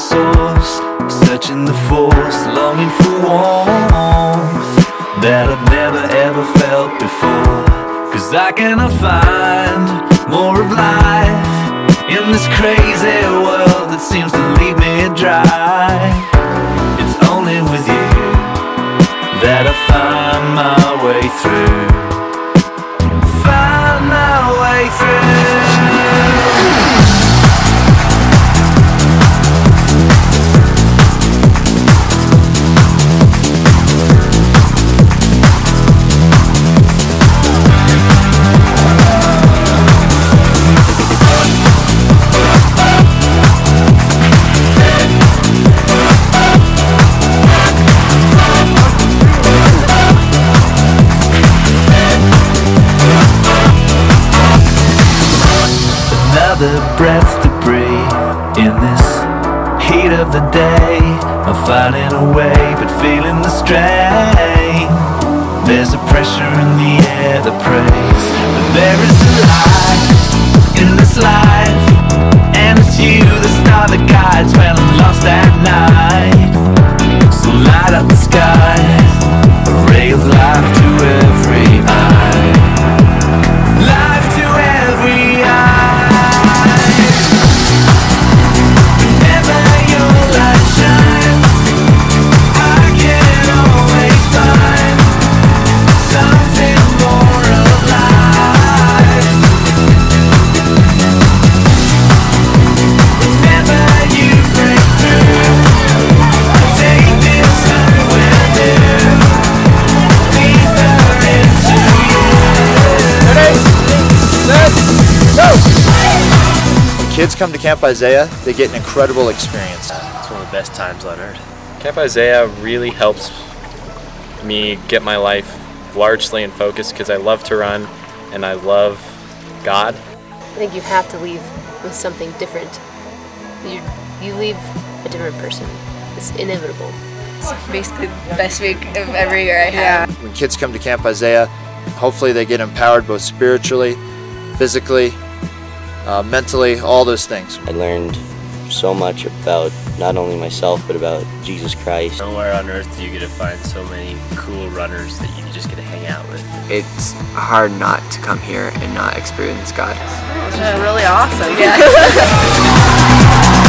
source Searching the force, longing for warmth That I've never ever felt before. Cause I cannot find more of life In this crazy world that seems to leave me dry. It's only with you that I find my way through. Heat of the day. I'm finding a way, but feeling the strain. There's a pressure in the air that prays. But there is a light in this life, and it's you, the star that guides when I'm lost at night. So light up the sky, kids come to Camp Isaiah, they get an incredible experience. It's one of the best times on earth. Camp Isaiah really helps me get my life largely in focus because I love to run and I love God. I think you have to leave with something different. You, you leave a different person. It's inevitable. It's basically the best week of every year I had. When kids come to Camp Isaiah, hopefully they get empowered both spiritually, physically, uh, mentally, all those things. I learned so much about not only myself but about Jesus Christ. Nowhere on earth do you get to find so many cool runners that you just get to hang out with. It's hard not to come here and not experience God. This is really awesome. Yeah.